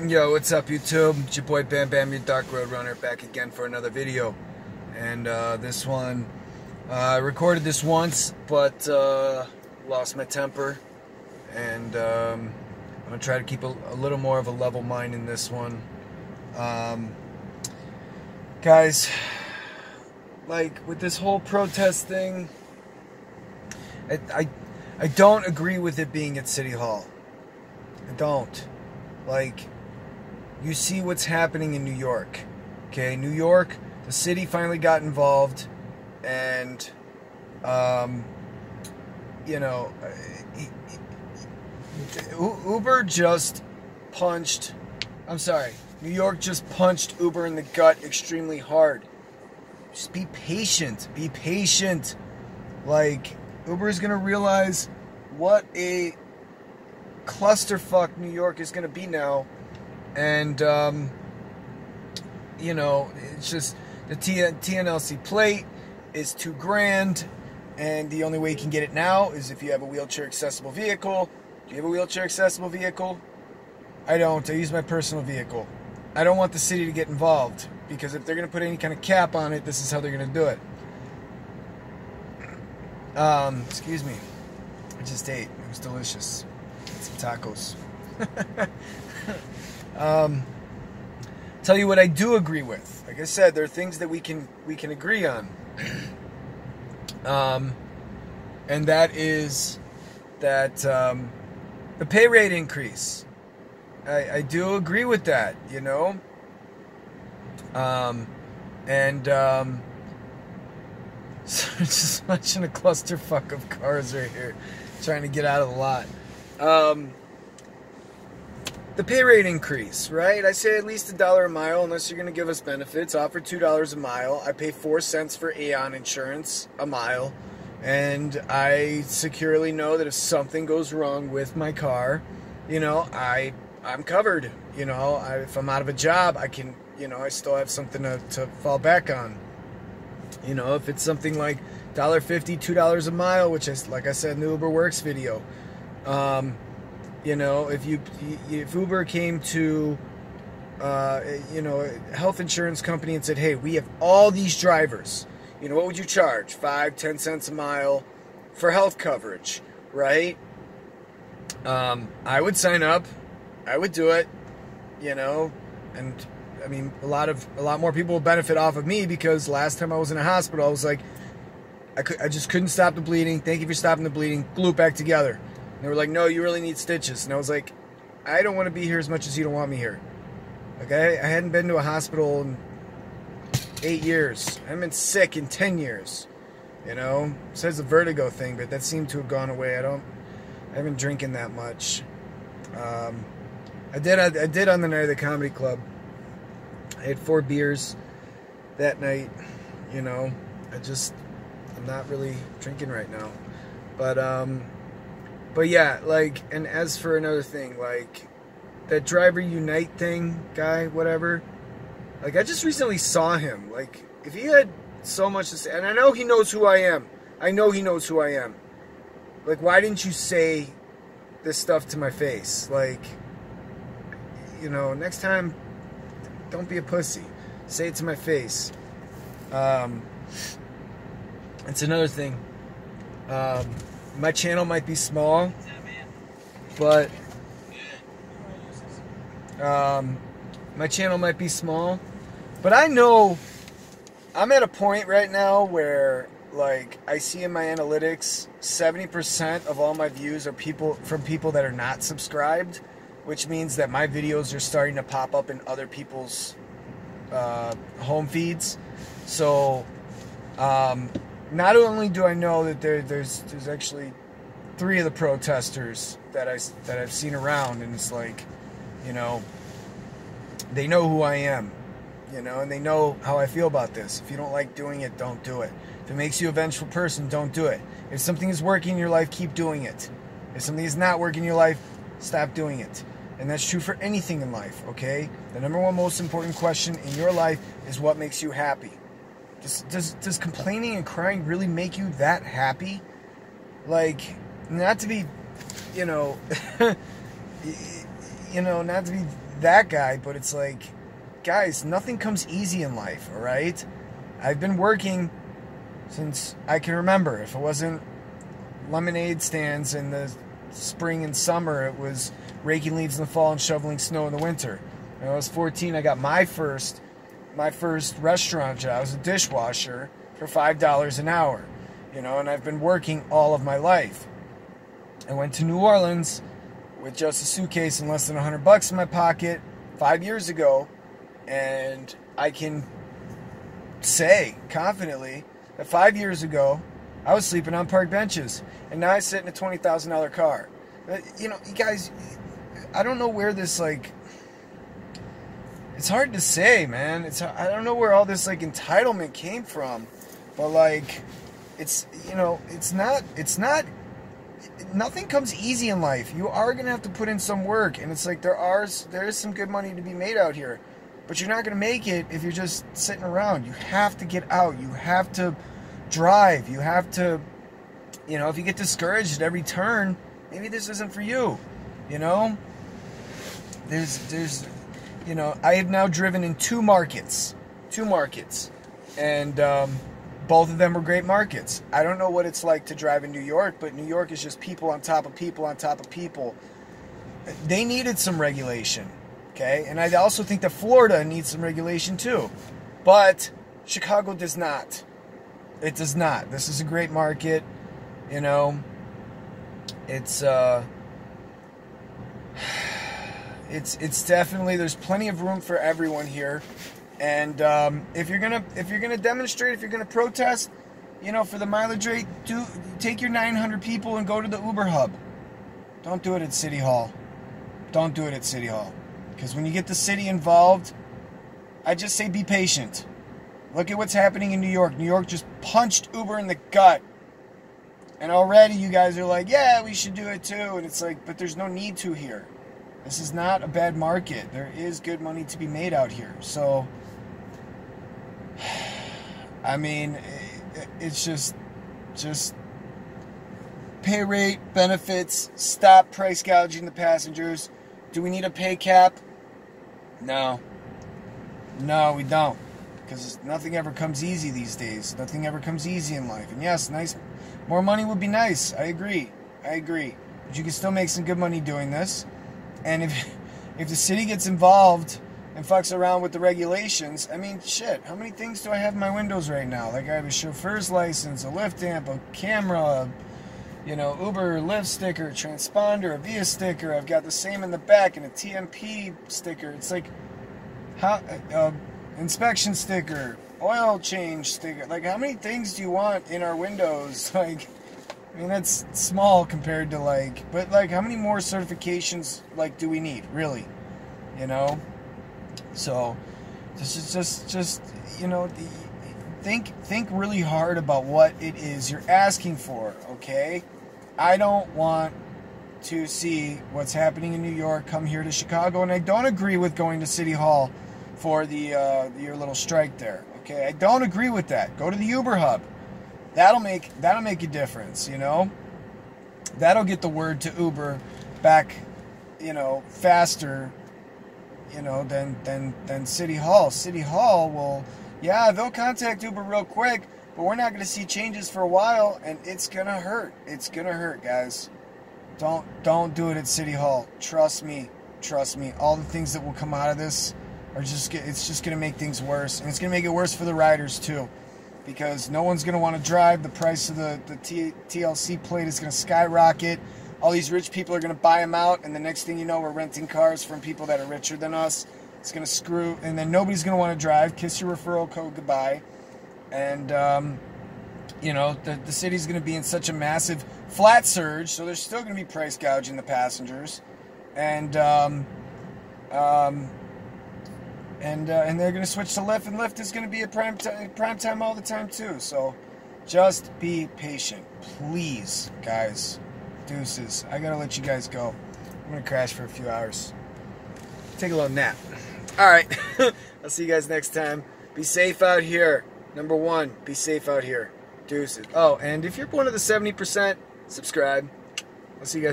Yo, what's up, YouTube? It's your boy Bam Bam, your Dark Road Runner, back again for another video. And uh, this one, uh, I recorded this once, but uh, lost my temper. And um, I'm gonna try to keep a, a, little more of a level mind in this one. Um, guys, like with this whole protest thing, I, I, I don't agree with it being at City Hall. I don't. Like, you see what's happening in New York. Okay, New York, the city finally got involved, and, um, you know, Uber just punched. I'm sorry, New York just punched Uber in the gut extremely hard. Just be patient. Be patient. Like, Uber is going to realize what a clusterfuck New York is going to be now and um, you know it's just the TNLC plate is too grand, and the only way you can get it now is if you have a wheelchair accessible vehicle. Do you have a wheelchair accessible vehicle? I don't. I use my personal vehicle. I don't want the city to get involved because if they're going to put any kind of cap on it, this is how they're going to do it. Um, excuse me. I just ate. It was delicious. Some tacos. Um, tell you what I do agree with. Like I said, there are things that we can we can agree on. Um, and that is that um, the pay rate increase. I, I do agree with that. You know. Um, and um, so just watching a clusterfuck of cars right here, trying to get out of the lot. Um, the pay rate increase, right? I say at least a dollar a mile unless you're going to give us benefits. Offer $2 a mile. I pay 4 cents for Aon insurance a mile. And I securely know that if something goes wrong with my car, you know, I I'm covered. You know, I, if I'm out of a job, I can, you know, I still have something to, to fall back on. You know, if it's something like $1.50, $2 a mile, which is, like I said in the Uber Works video, um, you know, if you if Uber came to uh, you know health insurance company and said, "Hey, we have all these drivers. You know, what would you charge? Five, ten cents a mile for health coverage, right?" Um, I would sign up. I would do it. You know, and I mean, a lot of a lot more people will benefit off of me because last time I was in a hospital, I was like, I could, I just couldn't stop the bleeding. Thank you for stopping the bleeding. Glue it back together they were like, no, you really need stitches. And I was like, I don't want to be here as much as you don't want me here. Okay? I hadn't been to a hospital in eight years. I haven't been sick in 10 years. You know? It says the vertigo thing, but that seemed to have gone away. I don't, I haven't drinking that much. Um, I did, I, I did on the night of the comedy club. I had four beers that night. You know, I just, I'm not really drinking right now. But, um, but yeah, like, and as for another thing, like, that Driver Unite thing guy, whatever, like, I just recently saw him. Like, if he had so much to say, and I know he knows who I am, I know he knows who I am. Like, why didn't you say this stuff to my face? Like, you know, next time, don't be a pussy. Say it to my face. Um, it's another thing. Um, my channel might be small, but um, my channel might be small, but I know I'm at a point right now where like I see in my analytics 70% of all my views are people from people that are not subscribed, which means that my videos are starting to pop up in other people's uh, home feeds. So um, not only do I know that there, there's there's actually three of the protesters that I that I've seen around, and it's like, you know, they know who I am, you know, and they know how I feel about this. If you don't like doing it, don't do it. If it makes you a vengeful person, don't do it. If something is working in your life, keep doing it. If something is not working in your life, stop doing it. And that's true for anything in life, okay? The number one most important question in your life is what makes you happy. Does, does, does complaining and crying really make you that happy? Like, not to be, you know, you know, not to be that guy, but it's like, guys, nothing comes easy in life, all right? I've been working since I can remember. If it wasn't lemonade stands in the spring and summer, it was raking leaves in the fall and shoveling snow in the winter. When I was 14, I got my first my first restaurant job. I was a dishwasher for five dollars an hour, you know, and I've been working all of my life. I went to New Orleans with just a suitcase and less than 100 bucks in my pocket five years ago, and I can say confidently that five years ago I was sleeping on park benches, and now I sit in a twenty thousand dollar car. Uh, you know, you guys, I don't know where this like. It's hard to say, man. It's I don't know where all this like entitlement came from, but like, it's you know, it's not it's not nothing comes easy in life. You are gonna have to put in some work, and it's like there are there is some good money to be made out here, but you're not gonna make it if you're just sitting around. You have to get out. You have to drive. You have to, you know, if you get discouraged at every turn, maybe this isn't for you. You know, there's there's, you know, I have now driven in two markets, two markets, and. Um, both of them were great markets. I don't know what it's like to drive in New York, but New York is just people on top of people on top of people. They needed some regulation, okay? And I also think that Florida needs some regulation too. But Chicago does not. It does not. This is a great market, you know. It's uh it's it's definitely there's plenty of room for everyone here. And um, if you're gonna if you're gonna demonstrate, if you're gonna protest, you know, for the mileage rate, do take your 900 people and go to the Uber hub. Don't do it at City Hall. Don't do it at City Hall, because when you get the city involved, I just say be patient. Look at what's happening in New York. New York just punched Uber in the gut. And already you guys are like, yeah, we should do it too. And it's like, but there's no need to here. This is not a bad market. There is good money to be made out here. So, I mean, it's just, just pay rate, benefits, stop price gouging the passengers. Do we need a pay cap? No. No, we don't. Because nothing ever comes easy these days. Nothing ever comes easy in life. And yes, nice, more money would be nice. I agree. I agree. But you can still make some good money doing this. And if, if the city gets involved and fucks around with the regulations. I mean, shit, how many things do I have in my windows right now? Like, I have a chauffeur's license, a Lyft Amp, a camera, you know, Uber Lyft sticker, transponder, a Via sticker. I've got the same in the back and a TNP sticker. It's like, how, uh, inspection sticker, oil change sticker. Like, how many things do you want in our windows? Like, I mean, that's small compared to like, but like, how many more certifications like do we need, really? You know? So, this is just, just you know, think think really hard about what it is you're asking for. Okay, I don't want to see what's happening in New York come here to Chicago, and I don't agree with going to City Hall for the uh, your little strike there. Okay, I don't agree with that. Go to the Uber hub. That'll make that'll make a difference. You know, that'll get the word to Uber back. You know, faster you know, than than than City Hall. City Hall will, yeah, they'll contact Uber real quick, but we're not going to see changes for a while, and it's gonna hurt. It's gonna hurt, guys. Don't don't do it at City Hall. Trust me, trust me. All the things that will come out of this are just it's just gonna make things worse, and it's gonna make it worse for the riders too, because no one's gonna want to drive. The price of the the T, TLC plate is gonna skyrocket all these rich people are going to buy them out, and the next thing you know, we're renting cars from people that are richer than us. It's going to screw, and then nobody's going to want to drive. Kiss your referral code goodbye. And, um, you know, the, the city's going to be in such a massive flat surge, so there's still going to be price gouging the passengers. And, um, um, and, uh, and they're going to switch to Lyft, and Lyft is going to be a prime, time, prime time all the time, too. So just be patient, please, guys. Deuces. I gotta let you guys go. I'm gonna crash for a few hours. Take a little nap. Alright. I'll see you guys next time. Be safe out here. Number one, be safe out here. Deuces. Oh, and if you're one of the 70%, subscribe. I'll see you guys.